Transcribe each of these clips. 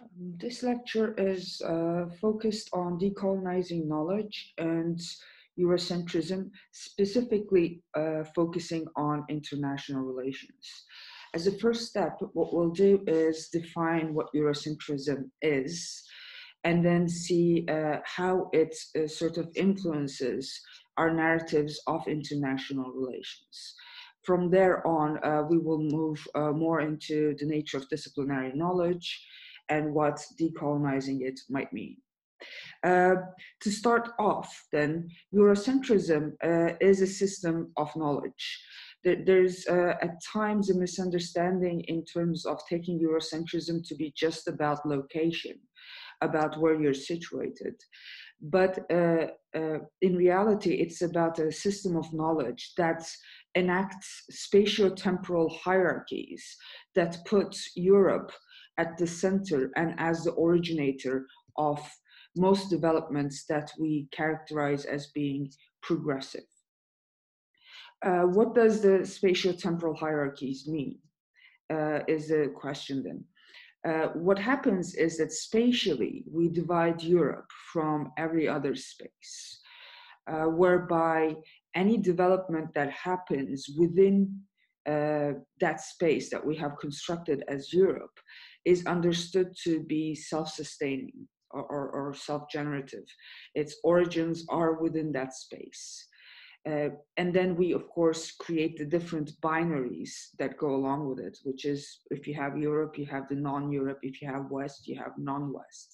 Um, this lecture is uh, focused on decolonizing knowledge and Eurocentrism, specifically uh, focusing on international relations. As a first step, what we'll do is define what Eurocentrism is and then see uh, how it uh, sort of influences our narratives of international relations. From there on, uh, we will move uh, more into the nature of disciplinary knowledge and what decolonizing it might mean. Uh, to start off, then, Eurocentrism uh, is a system of knowledge. There's uh, at times a misunderstanding in terms of taking Eurocentrism to be just about location, about where you're situated. But uh, uh, in reality, it's about a system of knowledge that enacts spatio-temporal hierarchies that puts Europe at the center and as the originator of most developments that we characterize as being progressive. Uh, what does the spatio-temporal hierarchies mean uh, is the question then. Uh, what happens is that spatially we divide Europe from every other space, uh, whereby any development that happens within uh, that space that we have constructed as Europe is understood to be self-sustaining or, or, or self-generative. Its origins are within that space. Uh, and then we, of course, create the different binaries that go along with it, which is if you have Europe, you have the non Europe. If you have West, you have non West.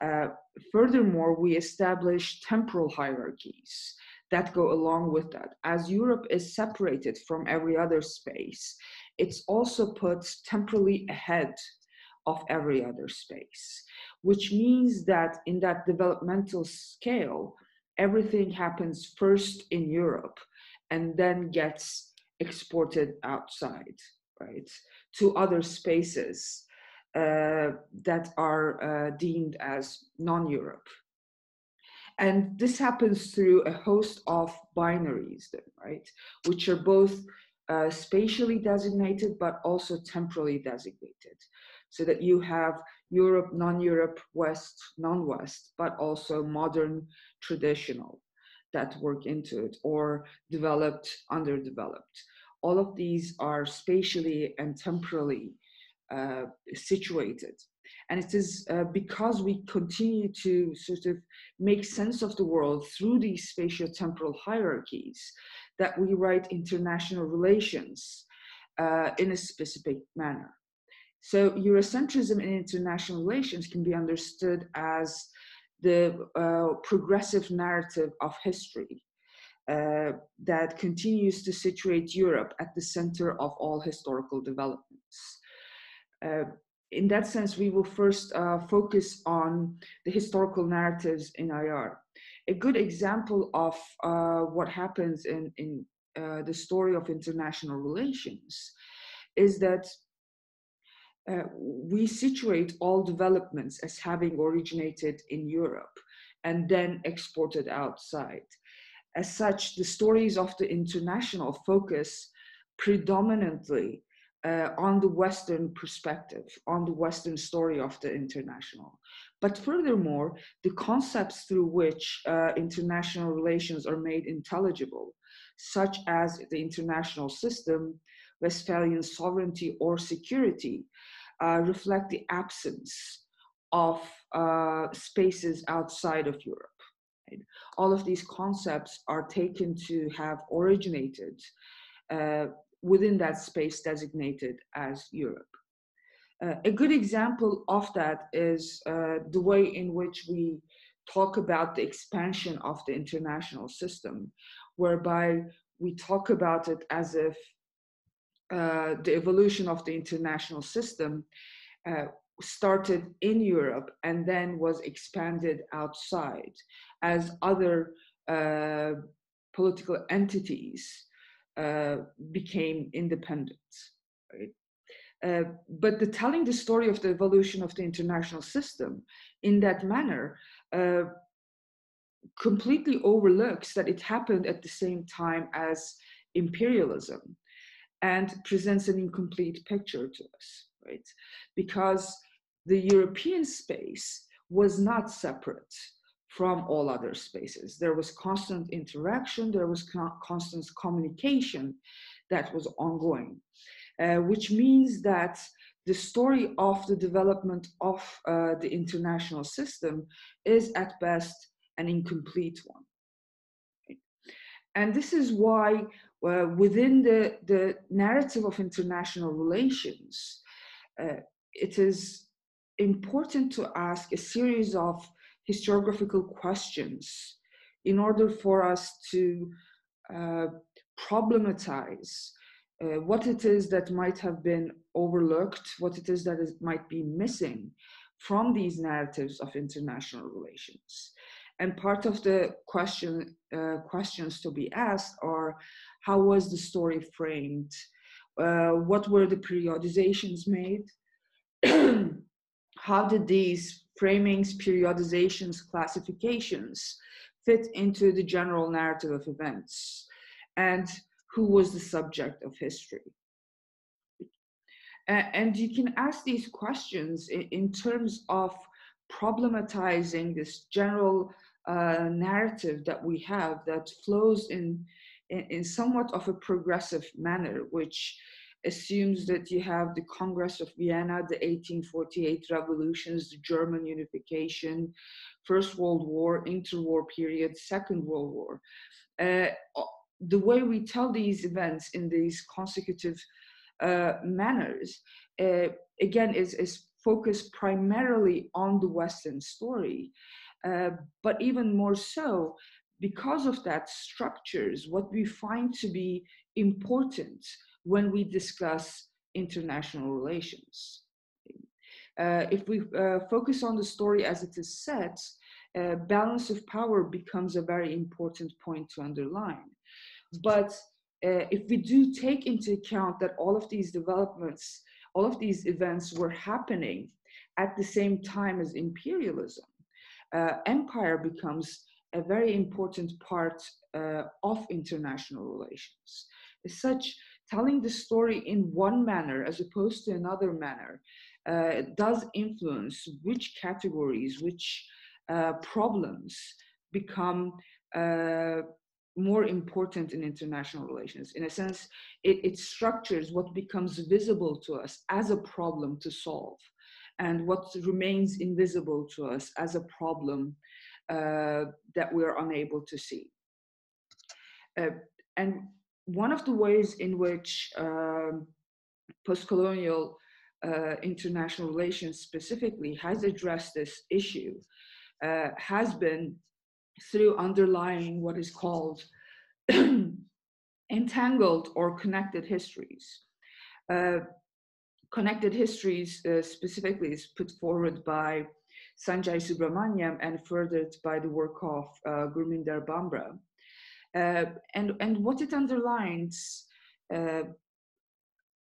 Uh, furthermore, we establish temporal hierarchies that go along with that. As Europe is separated from every other space, it's also put temporally ahead of every other space, which means that in that developmental scale, everything happens first in Europe and then gets exported outside, right, to other spaces uh, that are uh, deemed as non Europe. And this happens through a host of binaries, then, right, which are both uh, spatially designated but also temporally designated so that you have Europe, non-Europe, West, non-West, but also modern, traditional that work into it, or developed, underdeveloped. All of these are spatially and temporally uh, situated. And it is uh, because we continue to sort of make sense of the world through these spatial temporal hierarchies that we write international relations uh, in a specific manner. So Eurocentrism in international relations can be understood as the uh, progressive narrative of history uh, that continues to situate Europe at the center of all historical developments. Uh, in that sense, we will first uh, focus on the historical narratives in IR. A good example of uh, what happens in, in uh, the story of international relations is that uh, we situate all developments as having originated in Europe and then exported outside. As such, the stories of the international focus predominantly uh, on the Western perspective, on the Western story of the international. But furthermore, the concepts through which uh, international relations are made intelligible, such as the international system, Westphalian sovereignty or security reflect the absence of uh, spaces outside of Europe. Right? All of these concepts are taken to have originated uh, within that space designated as Europe. Uh, a good example of that is uh, the way in which we talk about the expansion of the international system, whereby we talk about it as if uh, the evolution of the international system uh, started in Europe and then was expanded outside as other uh, political entities uh, became independent. Right? Uh, but the telling the story of the evolution of the international system in that manner completely overlooks that it happened at the same time as imperialism and presents an incomplete picture to us, right? Because the European space was not separate from all other spaces. There was constant interaction, there was co- constant communication that was ongoing, uh, which means that the story of the development of uh, the international system is at best an incomplete one. And this is why, uh, within the, the narrative of international relations, uh, it is important to ask a series of historiographical questions in order for us to uh, problematize uh, what it is that might have been overlooked, what it is that is, might be missing from these narratives of international relations. And part of the question, uh, questions to be asked are how was the story framed? Uh, what were the periodizations made? how did these framings, periodizations, classifications fit into the general narrative of events? And who was the subject of history? And you can ask these questions in terms of problematizing this general uh, narrative that we have that flows in, in, in somewhat of a progressive manner, which assumes that you have the Congress of Vienna, the 1848 revolutions, the German unification, First World War, interwar period, Second World War. Uh, the way we tell these events in these consecutive uh, manners, uh, again, is, is focused primarily on the Western story. Uh, but even more so, because of that structures, what we find to be important when we discuss international relations. Uh, if we uh, focus on the story as it is set, uh, balance of power becomes a very important point to underline. But uh, if we do take into account that all of these developments, all of these events were happening at the same time as imperialism, uh, empire becomes a very important part uh, of international relations. As such, telling the story in one manner as opposed to another manner uh, does influence which categories, which uh, problems become uh, more important in international relations. In a sense, it, it, structures what becomes visible to us as a problem to solve and what remains invisible to us as a problem that we're unable to see. Uh, and one of the ways in which um, post-colonial uh, international relations specifically has addressed this issue uh, has been through underlying what is called entangled or connected histories. Uh, connected histories uh, specifically is put forward by Sanjay Subrahmanyam and furthered by the work of uh, Gurminder Bhambra. Uh, and, and what it underlines uh,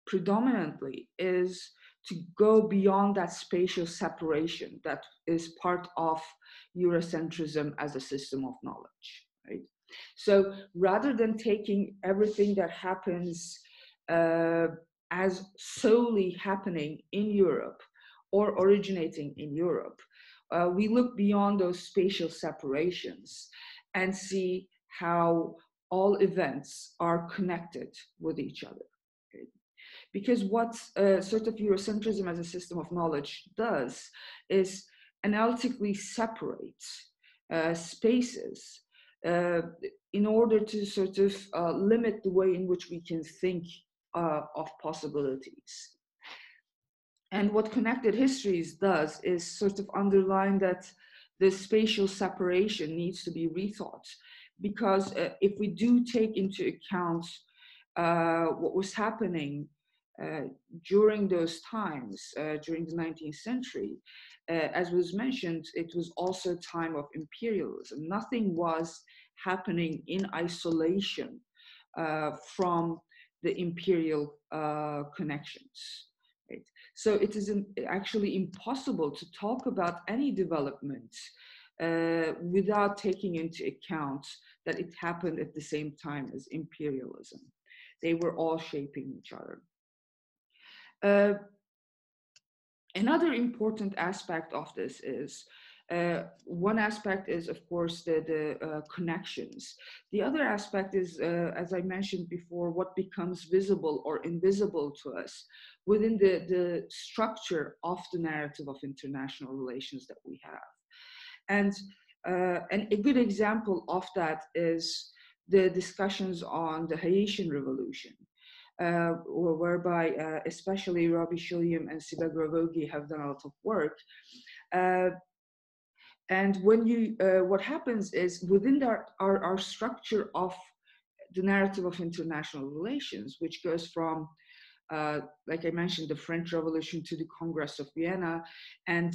predominantly is to go beyond that spatial separation that is part of Eurocentrism as a system of knowledge, right? So rather than taking everything that happens uh, as solely happening in Europe or originating in Europe, uh, we look beyond those spatial separations and see how all events are connected with each other. Because what uh, sort of Eurocentrism as a system of knowledge does is analytically separate uh, spaces uh, in order to sort of uh, limit the way in which we can think uh, of possibilities. And what connected histories does is sort of underline that the spatial separation needs to be rethought because uh, if we do take into account uh, what was happening uh, during those times, uh, during the 19th century, uh, as was mentioned, it was also a time of imperialism. Nothing was happening in isolation uh, from the imperial connections. So it is actually impossible to talk about any development uh, without taking into account that it happened at the same time as imperialism. They were all shaping each other. Uh, another important aspect of this is uh, one aspect is, of course, the, the uh, connections. The other aspect is, uh, as I mentioned before, what becomes visible or invisible to us within the, the structure of the narrative of international relations that we have. And, uh, and a good example of that is the discussions on the Haitian Revolution. Uh, whereby uh, especially Robbie Shilliam and Siba Grovogui have done a lot of work. Uh, and when you, uh, what happens is within our, our, our, structure of the narrative of international relations, which goes from, uh, like I mentioned, the French Revolution to the Congress of Vienna and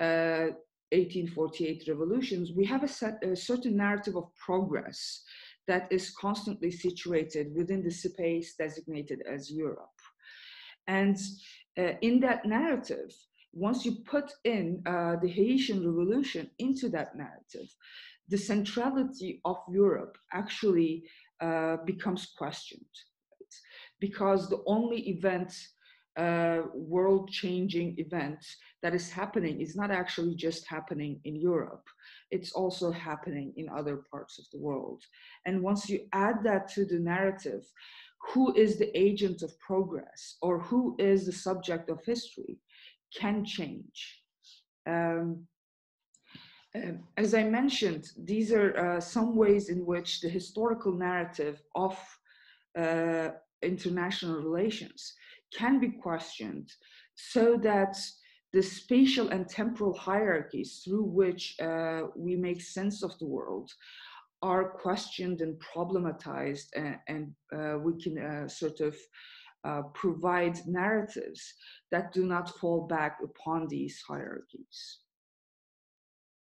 uh, 1848 revolutions, we have a, set, a certain narrative of progress that is constantly situated within the space designated as Europe. And uh, in that narrative, once you put in uh, the Haitian Revolution into that narrative, the centrality of Europe actually uh, becomes questioned. Right? Because the only event, uh, world changing event that is happening is not actually just happening in Europe, it's also happening in other parts of the world. And once you add that to the narrative, who is the agent of progress or who is the subject of history? Can change. Um, um, as I mentioned, these are uh, some ways in which the historical narrative of uh, international relations can be questioned so that the spatial and temporal hierarchies through which uh, we make sense of the world are questioned and problematized and, and uh, we can uh, sort of uh, provide narratives that do not fall back upon these hierarchies.